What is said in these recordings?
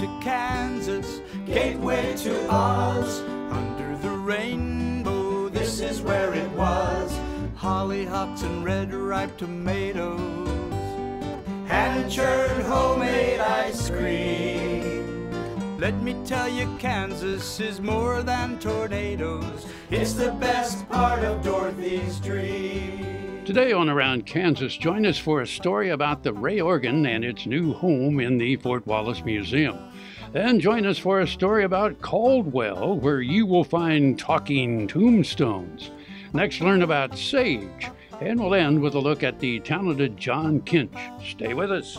to Kansas, gateway to Oz. Under the rainbow, this is where it was. Hollyhocks and red ripe tomatoes, hand churned homemade ice cream. Let me tell you, Kansas is more than tornadoes. It's the best part of Dorothy's dream. Today on Around Kansas, join us for a story about the Rhea organ and its new home in the Fort Wallace Museum. Then join us for a story about Caldwell, where you will find talking tombstones. Next, learn about sage, and we'll end with a look at the talented John Kinsch. Stay with us.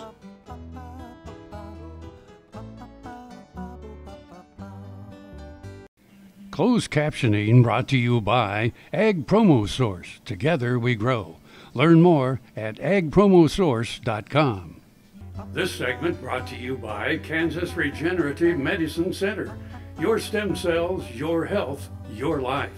Closed captioning brought to you by Ag Promo Source. Together we grow. Learn more at agpromosource.com. This segment brought to you by Kansas Regenerative Medicine Center. Your stem cells, your health, your life.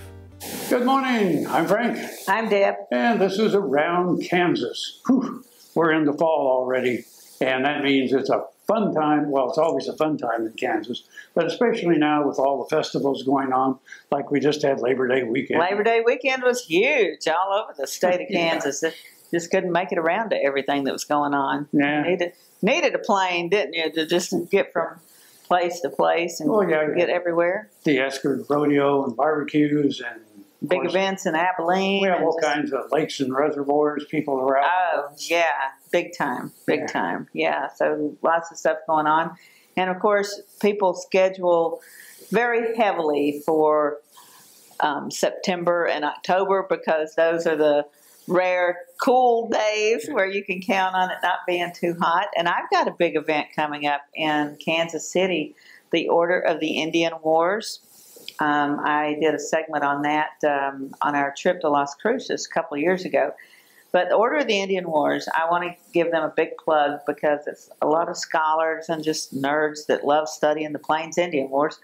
Good morning. I'm Frank. I'm Deb. And this is Around Kansas. Whew, we're in the fall already, and that means it's a fun time. Well, it's always a fun time in Kansas, but especially now with all the festivals going on, like we just had Labor Day weekend. Labor Day weekend was huge all over the state of Kansas. yeah. Just couldn't make it around to everything that was going on. Yeah. Needed, a plane, didn't you, to just get from place to place and oh, yeah, get yeah. everywhere. The Esker Rodeo and barbecues and big course, events in Abilene. We have all just, kinds of lakes and reservoirs. People around. out. Oh yeah, big time, big yeah. time. Yeah, so lots of stuff going on, and of course, people schedule very heavily for um, September and October because those are the rare cool days where you can count on it not being too hot. And I've got a big event coming up in Kansas City, the Order of the Indian Wars. Um, I did a segment on that um, on our trip to Las Cruces a couple years ago. But the Order of the Indian Wars, I want to give them a big plug because it's a lot of scholars and just nerds that love studying the Plains Indian Wars.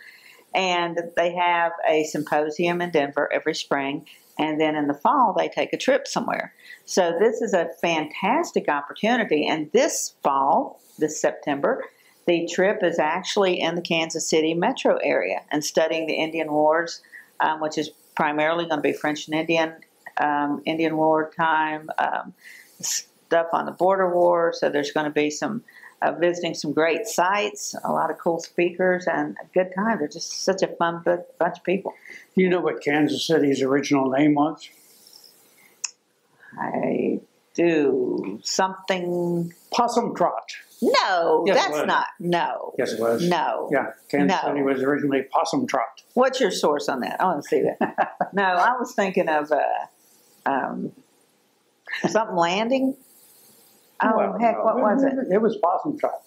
And they have a symposium in Denver every spring. And then in the fall, they take a trip somewhere. So this is a fantastic opportunity. And this fall, this September, the trip is actually in the Kansas City metro area and studying the Indian Wars, um, which is primarily going to be French and Indian, um, Indian War time, um, stuff on the border war. So there's going to be some uh, visiting some great sites, a lot of cool speakers, and a good time. They're just such a fun bunch of people. Do you know what Kansas City's original name was? I do. Something. Possum Trot. No, yes, that's not. No. Yes, it was. No. Yeah, Kansas no. City was originally Possum Trot. What's your source on that? I want to see that. no, I was thinking of uh, um, something landing. Oh well, heck, no. what was it? It was Possum Trot.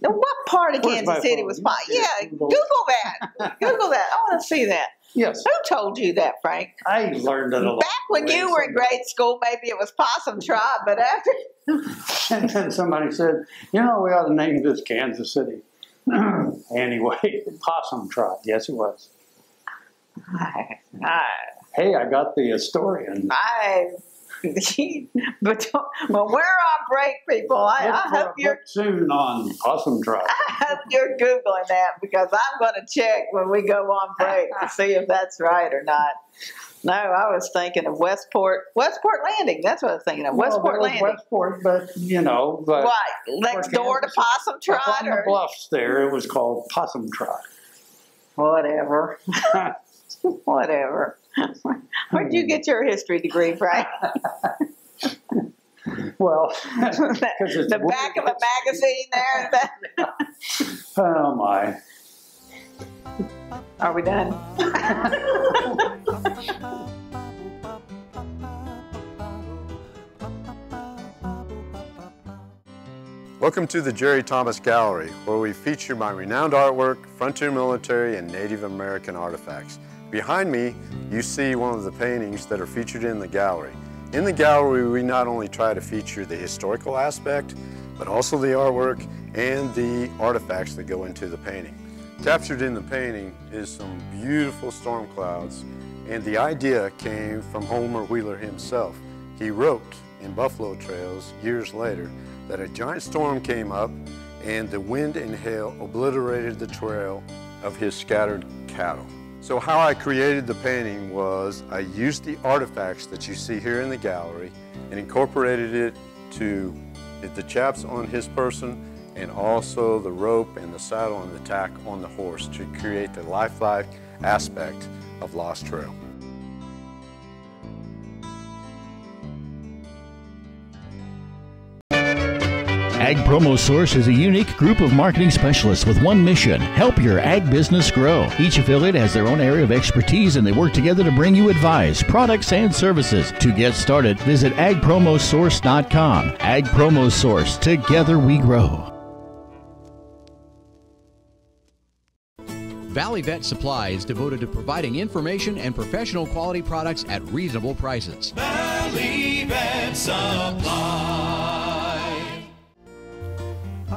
what part of Kansas City was Possum? Yeah, Google that. Google that. I want to see that. Yes. Who told you that, Frank? I learned it a lot. Back when you were in grade school, maybe it was Possum Trot, but after. and then somebody said, you know, we ought to name this Kansas City. anyway, Possum Trot. Yes, it was. I, I, hey, I got the historian. I but well, we're on break, people. I, I uh, hope you're soon on Possum Trot. I hope you're googling that because I'm going to check when we go on break to see if that's right or not. No, I was thinking of Westport, Westport Landing. That's what I was thinking of. Westport well, Landing. Westport, but you know, but what next door to Possum Trot on or? the bluffs there, it was called Possum Trot. Whatever. Whatever. Where'd you get your history degree, Frank? well, the back of a magazine there. oh my. Are we done? Welcome to the Jerry Thomas Gallery, where we feature my renowned artwork, frontier military, and Native American artifacts. Behind me, you see one of the paintings that are featured in the gallery. In the gallery, we not only try to feature the historical aspect, but also the artwork and the artifacts that go into the painting. Captured in the painting is some beautiful storm clouds, and the idea came from Homer Wheeler himself. He wrote in Buffalo Trails years later that a giant storm came up and the wind and hail obliterated the trail of his scattered cattle. So how I created the painting was I used the artifacts that you see here in the gallery and incorporated it to the chaps on his person and also the rope and the saddle and the tack on the horse to create the lifelike aspect of Lost Trail. Ag Promo Source is a unique group of marketing specialists with one mission help your ag business grow. Each affiliate has their own area of expertise and they work together to bring you advice, products, and services. To get started, visit agpromosource.com. Ag Promo Source, together we grow. Valley Vet Supply is devoted to providing information and professional quality products at reasonable prices. Valley Vet Supply.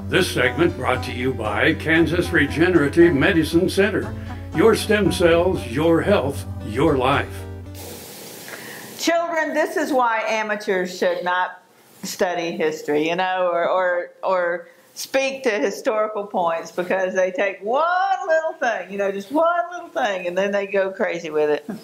This segment brought to you by Kansas Regenerative Medicine Center. Your stem cells, your health, your life. Children, this is why amateurs should not study history, you know, or, or, or speak to historical points because they take one little thing, you know, just one little thing, and then they go crazy with it.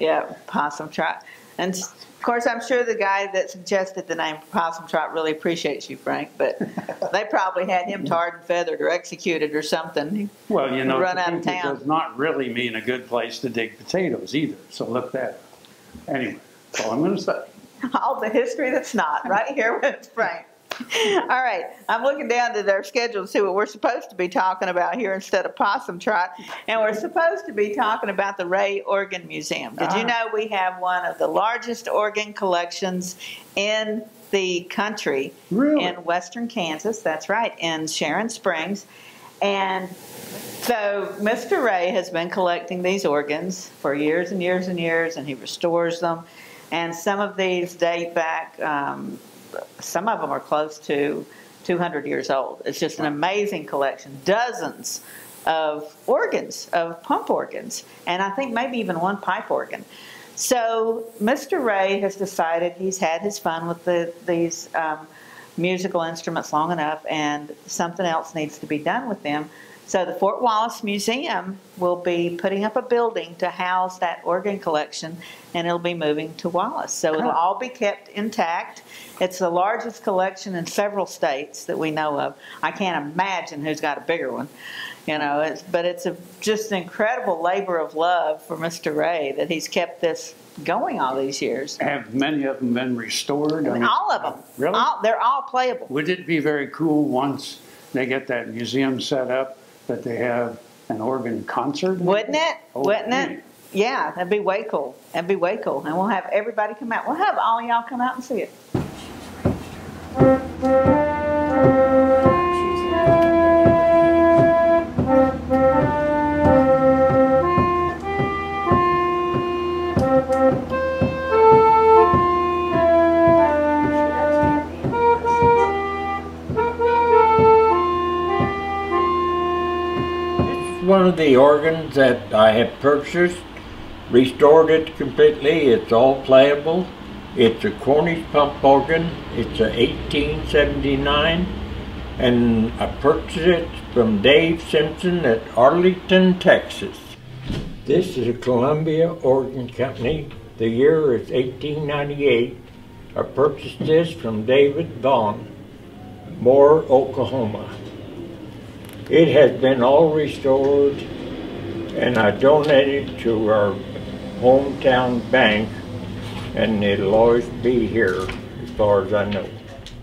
Yeah, possum trot. And of course, I'm sure the guy that suggested the name Possum Trot really appreciates you, Frank, but they probably had him tarred and feathered or executed or something. Well, you know, Run out of town. does not really mean a good place to dig potatoes either. So look that up. Anyway, that's all I'm going to say. All the history that's not, right here with Frank. All right, I'm looking down to their schedule to see what we're supposed to be talking about here instead of possum trot. And we're supposed to be talking about the Rhea Organ Museum. Did you Ah. know we have one of the largest organ collections in the country Really? in western Kansas? That's right, in Sharon Springs. And so Mr. Rhea has been collecting these organs for years and years and years, and he restores them. And some of these date back, um, some of them are close to 200 years old. It's just an amazing collection. Dozens of organs, of pump organs, and I think maybe even one pipe organ. So Mr. Rhea has decided he's had his fun with the, these um, musical instruments long enough, and something else needs to be done with them. So the Fort Wallace Museum will be putting up a building to house that organ collection, and it'll be moving to Wallace. So it'll all be kept intact. It's the largest collection in several states that we know of. I can't imagine who's got a bigger one, you know. It's, but it's a, just an incredible labor of love for Mr. Rhea that he's kept this going all these years. Have many of them been restored? I mean, All of them. Really? All, they're all playable. Would it be very cool once they get that museum set up that they have an organ concert? Wouldn't it? Oh, Wouldn't it? Yeah, that'd be way cool. That'd be way cool. And we'll have everybody come out. We'll have all y'all come out and see it. Of the organs that I have purchased, restored it completely. It's all playable. It's a Cornish pump organ. It's a 1879, and I purchased it from Dave Simpson at Arlington, Texas. This is a Columbia Organ Company. The year is 1898. I purchased this from David Vaughn, Moore, Oklahoma. It has been all restored and I donated to our hometown bank and it'll always be here as far as I know.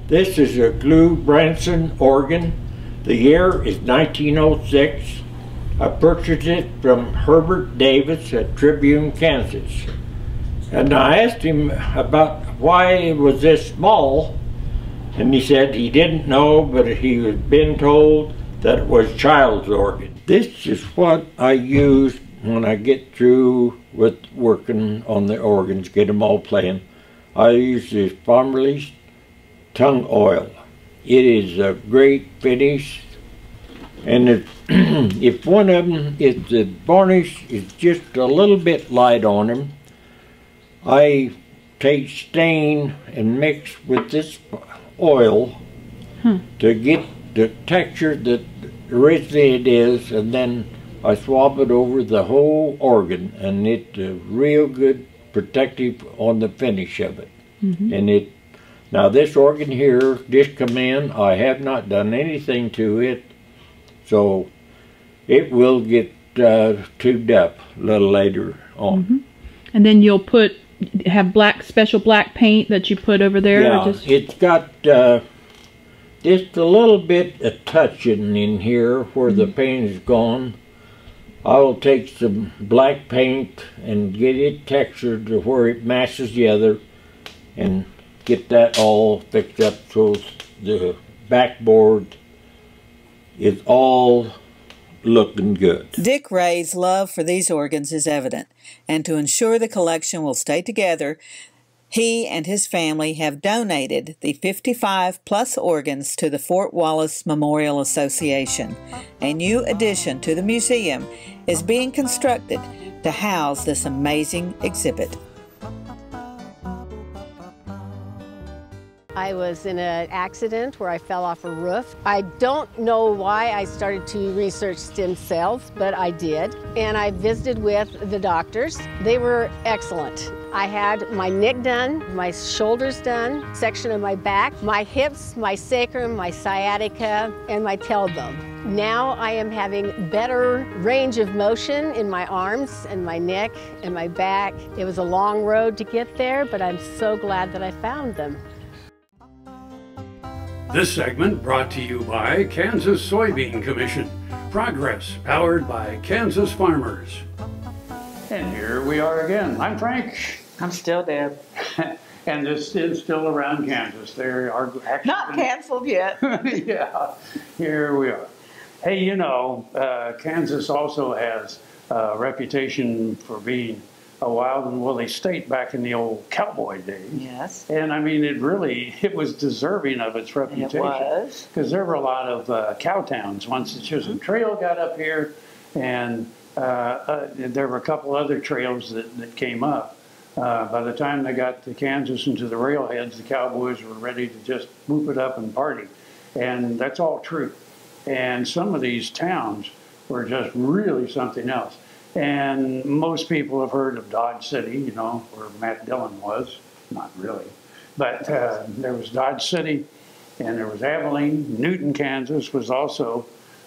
This is a Glue Branson organ. The year is 1906. I purchased it from Herbert Davis at Tribune, Kansas. And I asked him about why it was this small and he said he didn't know, but he had been told that was child's organ. This is what I use when I get through with working on the organs, get them all playing. I use this Formby's tung oil. It is a great finish, and if, if one of them, if the varnish is just a little bit light on them, I take stain and mix with this oil hmm. to get the texture that originally it is, and then I swab it over the whole organ, and it's a real good protective on the finish of it. Mm-hmm. And it now this organ here, this come in, I have not done anything to it, so it will get uh, tubed up a little later on. Mm-hmm. And then you'll put have black special black paint that you put over there. Yeah, just... it's got uh, just a little bit of touching in here where mm-hmm. the paint is gone. I will take some black paint and get it textured to where it matches the other and get that all fixed up so the backboard is all looking good. Dick Rhea's love for these organs is evident, and to ensure the collection will stay together, he and his family have donated the 55 plus organs to the Fort Wallace Memorial Association. A new addition to the museum is being constructed to house this amazing exhibit. I was in an accident where I fell off a roof. I don't know why I started to research stem cells, but I did. And I visited with the doctors. They were excellent. I had my neck done, my shoulders done, section of my back, my hips, my sacrum, my sciatica, and my tailbone. Now I am having better range of motion in my arms and my neck and my back. It was a long road to get there, but I'm so glad that I found them. This segment brought to you by Kansas Soybean Commission. Progress powered by Kansas farmers. And here we are again. I'm Frank. I'm still Deb. and this is still around Kansas. They are actually not canceled yet. yeah, here we are. Hey, you know, uh, Kansas also has a reputation for being a wild and woolly state back in the old cowboy days. Yes. And I mean, it really it was deserving of its reputation. It was because there were a lot of uh, cow towns once the Chisholm Trail got up here, and uh, uh, there were a couple other trails that, that came up. Uh, by the time they got to Kansas and to the railheads, the cowboys were ready to just whoop it up and party, and that's all true. And some of these towns were just really something else. And most people have heard of Dodge City, you know, where Matt Dillon was. Not really. But uh, there was Dodge City, and there was Abilene. Newton, Kansas was also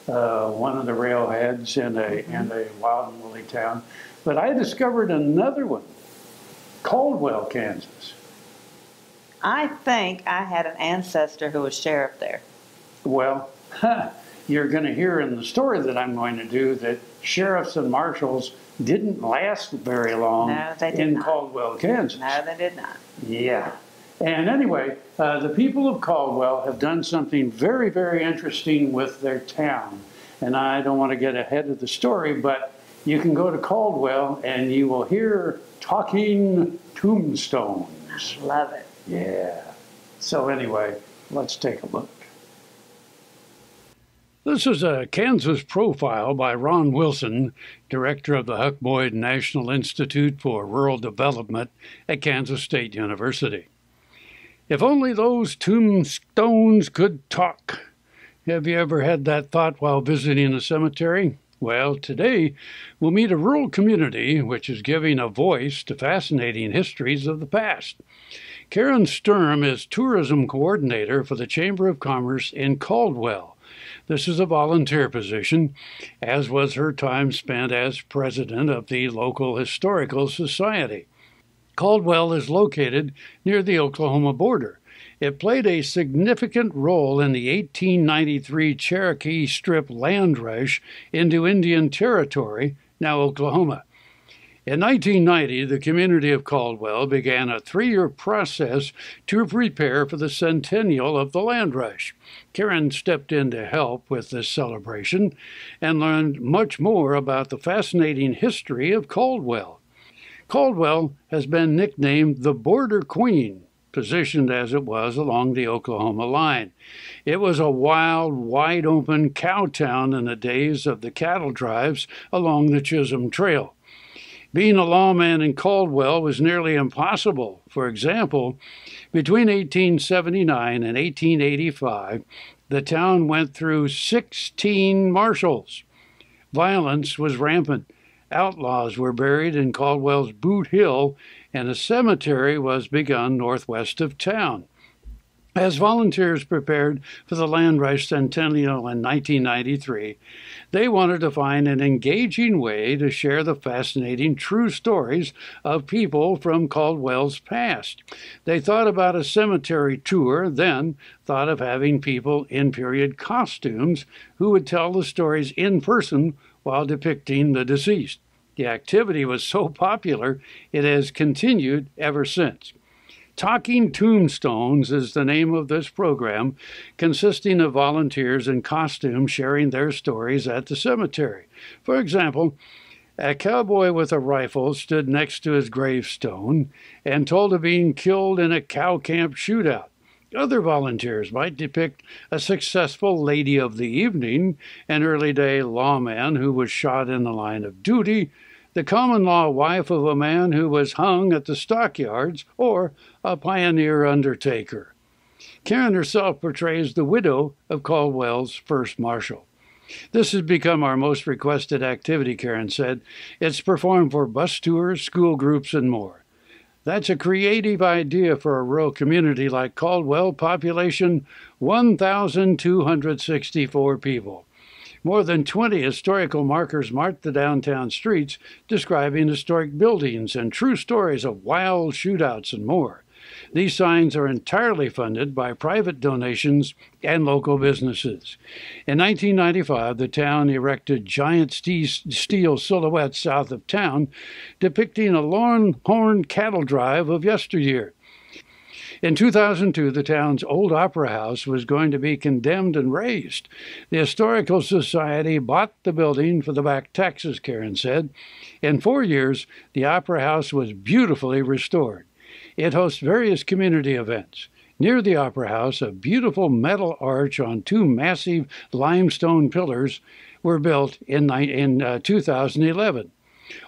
uh, one of the railheads in a, in a wild and woolly town. But I discovered another one, Caldwell, Kansas. I think I had an ancestor who was sheriff there. Well, huh, you're going to hear in the story that I'm going to do that sheriffs and marshals didn't last very long no, they in not. Caldwell, Kansas. No, they did not. Yeah. And anyway, uh, the people of Caldwell have done something very, very interesting with their town. And I don't want to get ahead of the story, but you can go to Caldwell and you will hear talking tombstones. Love it. Yeah. So, anyway, let's take a look. This is a Kansas profile by Ron Wilson, director of the Huck Boyd National Institute for Rural Development at Kansas State University. If only those tombstones could talk. Have you ever had that thought while visiting a cemetery? Well, today we'll meet a rural community which is giving a voice to fascinating histories of the past. Karen Sturm is tourism coordinator for the Chamber of Commerce in Caldwell. This is a volunteer position, as was her time spent as president of the local historical society. Caldwell is located near the Oklahoma border. It played a significant role in the 1893 Cherokee Strip land rush into Indian Territory, now Oklahoma. In 1990, the community of Caldwell began a three year process to prepare for the centennial of the land rush. Karen stepped in to help with this celebration and learned much more about the fascinating history of Caldwell. Caldwell has been nicknamed the Border Queen, positioned as it was along the Oklahoma line. It was a wild, wide open cow town in the days of the cattle drives along the Chisholm Trail. Being a lawman in Caldwell was nearly impossible. For example, between 1879 and 1885, the town went through 16 marshals. Violence was rampant. Outlaws were buried in Caldwell's Boot Hill, and a cemetery was begun northwest of town. As volunteers prepared for the Land Rush Centennial in 1993, they wanted to find an engaging way to share the fascinating true stories of people from Caldwell's past. They thought about a cemetery tour, then thought of having people in period costumes who would tell the stories in person while depicting the deceased. The activity was so popular, it has continued ever since. Talking Tombstones is the name of this program, consisting of volunteers in costume sharing their stories at the cemetery. For example, a cowboy with a rifle stood next to his gravestone and told of being killed in a cow camp shootout. Other volunteers might depict a successful lady of the evening, an early day lawman who was shot in the line of duty, the common law wife of a man who was hung at the stockyards, or a pioneer undertaker. Karen herself portrays the widow of Caldwell's first marshal. This has become our most requested activity, Karen said. It's performed for bus tours, school groups, and more. That's a creative idea for a rural community like Caldwell, population 1,264 people. More than 20 historical markers mark the downtown streets, describing historic buildings and true stories of wild shootouts and more. These signs are entirely funded by private donations and local businesses. In 1995, the town erected giant steel silhouettes south of town, depicting a longhorn cattle drive of yesteryear. In 2002, the town's old opera house was going to be condemned and razed. The Historical Society bought the building for the back taxes, Karen said. In four years, the opera house was beautifully restored. It hosts various community events. Near the Opera House, a beautiful metal arch on two massive limestone pillars were built in, in uh, 2011.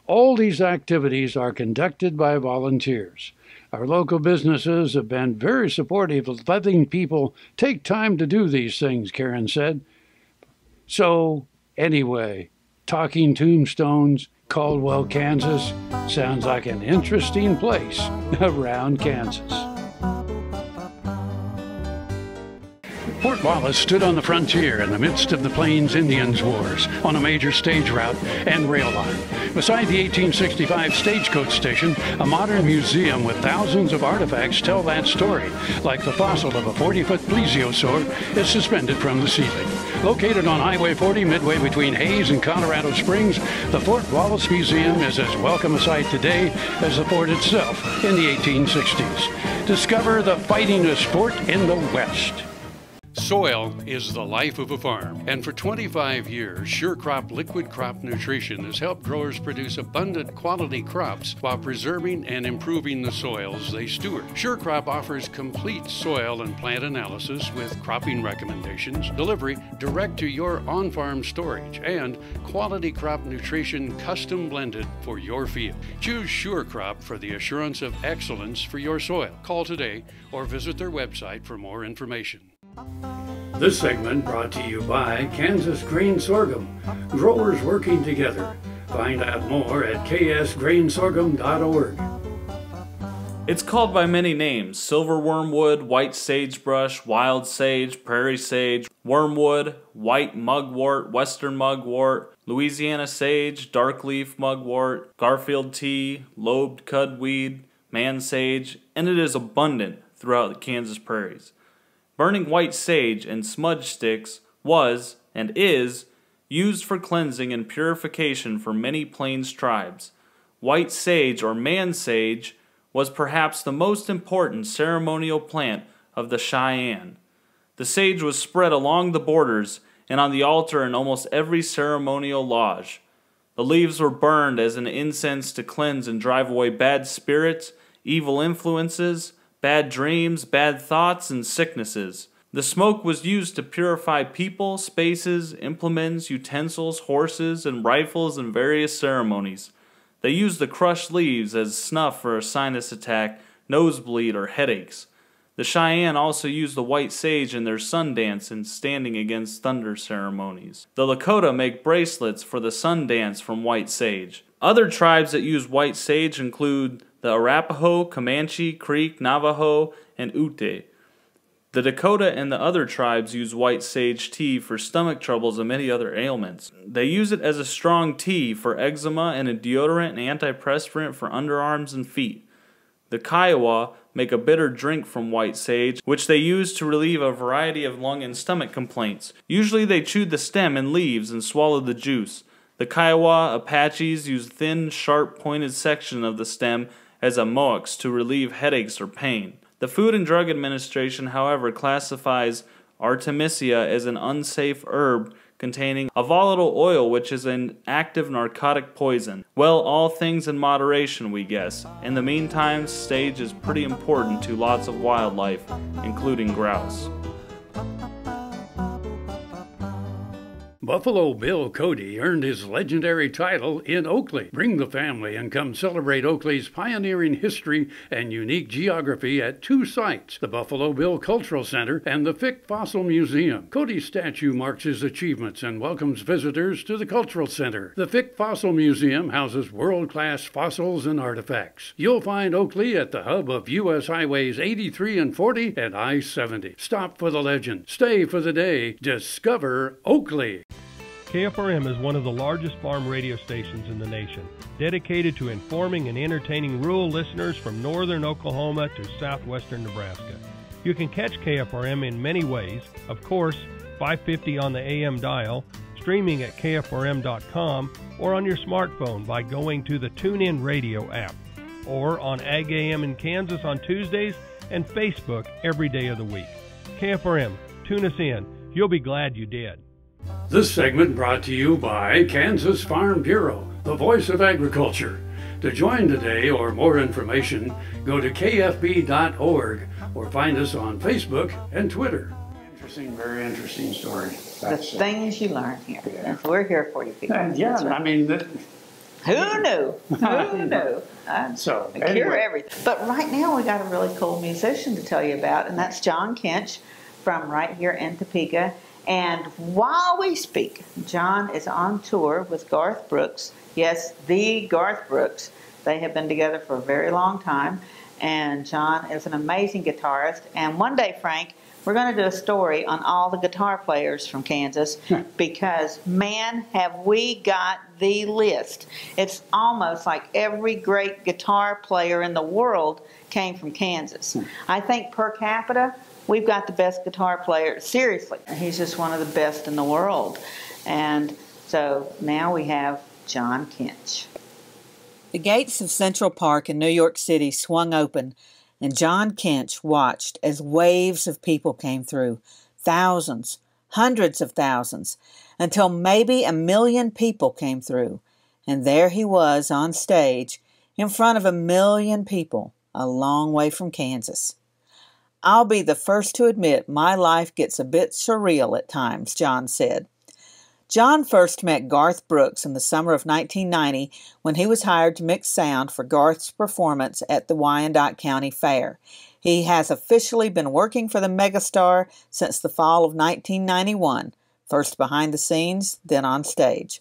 All these activities are conducted by volunteers. Our local businesses have been very supportive of letting people take time to do these things, Karen said. So, anyway, talking tombstones, Caldwell, Kansas sounds like an interesting place around Kansas. Fort Wallace stood on the frontier in the midst of the Plains Indians Wars on a major stage route and rail line. Beside the 1865 stagecoach station, a modern museum with thousands of artifacts tell that story, like the fossil of a 40-foot plesiosaur is suspended from the ceiling. Located on Highway 40 midway between Hays and Colorado Springs, the Fort Wallace Museum is as welcome a sight today as the fort itself in the 1860s. Discover the fightingest fort in the West. Soil is the life of a farm, and for 25 years, SureCrop Liquid Crop Nutrition has helped growers produce abundant quality crops while preserving and improving the soils they steward. SureCrop offers complete soil and plant analysis with cropping recommendations, delivery direct to your on farm storage, and quality crop nutrition custom blended for your field. Choose SureCrop for the assurance of excellence for your soil. Call today or visit their website for more information. This segment brought to you by Kansas Grain Sorghum, growers working together. Find out more at ksgrainsorghum.org. It's called by many names silver wormwood, white sagebrush, wild sage, prairie sage, wormwood, white mugwort, western mugwort, Louisiana sage, darkleaf mugwort, Garfield tea, lobed cudweed, man sage, and it is abundant throughout the Kansas prairies. Burning white sage and smudge sticks was, and is, used for cleansing and purification for many plains tribes. White sage or man sage was perhaps the most important ceremonial plant of the Cheyenne. The sage was spread along the borders and on the altar in almost every ceremonial lodge. The leaves were burned as an incense to cleanse and drive away bad spirits, evil influences, bad dreams, bad thoughts, and sicknesses. The smoke was used to purify people, spaces, implements, utensils, horses, and rifles in various ceremonies. They used the crushed leaves as snuff for a sinus attack, nosebleed, or headaches. The Cheyenne also use the white sage in their sun dance and standing against thunder ceremonies. The Lakota make bracelets for the sun dance from white sage. Other tribes that use white sage include the Arapaho, Comanche, Creek, Navajo, and Ute. The Dakota and the other tribes use white sage tea for stomach troubles and many other ailments. They use it as a strong tea for eczema and a deodorant and antiperspirant for underarms and feet. The Kiowa make a bitter drink from white sage, which they use to relieve a variety of lung and stomach complaints. Usually they chew the stem and leaves and swallow the juice. The Kiowa Apaches use thin, sharp, pointed section of the stem as a moxa to relieve headaches or pain. The Food and Drug Administration, however, classifies Artemisia as an unsafe herb containing a volatile oil which is an active narcotic poison. Well, all things in moderation, we guess. In the meantime, sage is pretty important to lots of wildlife, including grouse. Buffalo Bill Cody earned his legendary title in Oakley. Bring the family and come celebrate Oakley's pioneering history and unique geography at two sites the Buffalo Bill Cultural Center and the Fick Fossil Museum. Cody's statue marks his achievements and welcomes visitors to the Cultural Center. The Fick Fossil Museum houses world class fossils and artifacts. You'll find Oakley at the hub of U.S. Highways 83 and 40 and I 70. Stop for the legend, stay for the day, discover Oakley. KFRM is one of the largest farm radio stations in the nation, dedicated to informing and entertaining rural listeners from northern Oklahoma to southwestern Nebraska. You can catch KFRM in many ways. Of course, 550 on the AM dial, streaming at kfrm.com, or on your smartphone by going to the TuneIn Radio app, or on Ag AM in Kansas on Tuesdays and Facebook every day of the week. KFRM, tune us in. You'll be glad you did. This segment brought to you by Kansas Farm Bureau, the voice of agriculture. To join today or more information, go to kfb.org or find us on Facebook and Twitter. Interesting, very interesting story. The That's, uh, things you learn here. And We're here for you people. and yeah, right. I mean, that, Who knew? Who knew? I So, cure everything. But right now we got a really cool musician to tell you about, and that's John Kinsch from right here in Topeka. And while we speak, John is on tour with Garth Brooks. Yes, the Garth Brooks. They have been together for a very long time. And John is an amazing guitarist. And one day, Frank, we're going to do a story on all the guitar players from Kansas hmm. because, man, have we got the list. It's almost like every great guitar player in the world came from Kansas. Hmm. I think per capita, we've got the best guitar player. Seriously, he's just one of the best in the world. And so now we have John Kinsch. The gates of Central Park in New York City swung open, and John Kinsch watched as waves of people came through thousands, hundreds of thousands, until maybe a million people came through. And there he was on stage in front of a million people, a long way from Kansas. I'll be the first to admit my life gets a bit surreal at times, John said. John first met Garth Brooks in the summer of 1990 when he was hired to mix sound for Garth's performance at the Wyandotte County Fair. He has officially been working for the megastar since the fall of 1991, first behind the scenes, then on stage.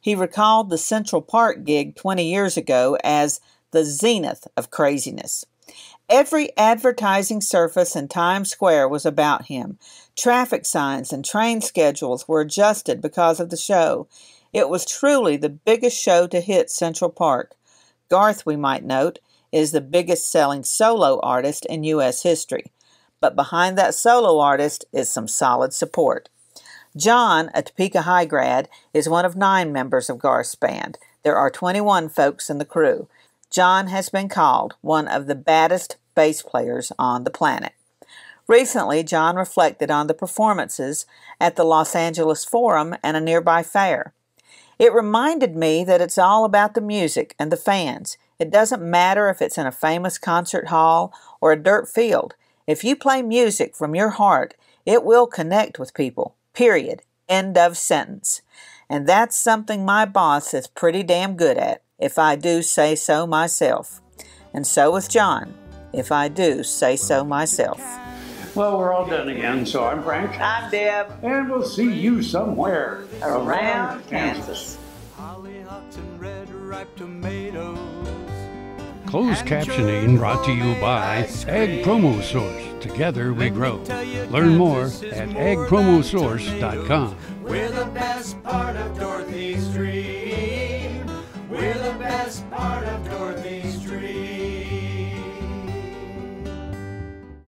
He recalled the Central Park gig 20 years ago as the zenith of craziness. Every advertising surface in Times Square was about him. Traffic signs and train schedules were adjusted because of the show. It was truly the biggest show to hit Central Park. Garth, we might note, is the biggest selling solo artist in U.S. history. But behind that solo artist is some solid support. John, a Topeka High grad, is one of nine members of Garth's band. There are 21 folks in the crew. John has been called one of the baddest bass players on the planet. Recently, John reflected on the performances at the Los Angeles Forum and a nearby fair. It reminded me that it's all about the music and the fans. It doesn't matter if it's in a famous concert hall or a dirt field. If you play music from your heart, it will connect with people. Period. End of sentence. And that's something my boss is pretty damn good at, if I do say so myself. And so with John. If I do, say so myself. Well, we're all done again, so I'm Frank. I'm Deb. And we'll see you somewhere around Kansas. Hollyhocks and red ripe tomatoes. Closed captioning brought to you by Ag Promo Source. Together we grow. Learn more at agpromosource.com. We're the best part of Dorothy Street. We're the best part of Dorothy's